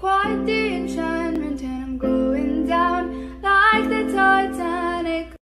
quite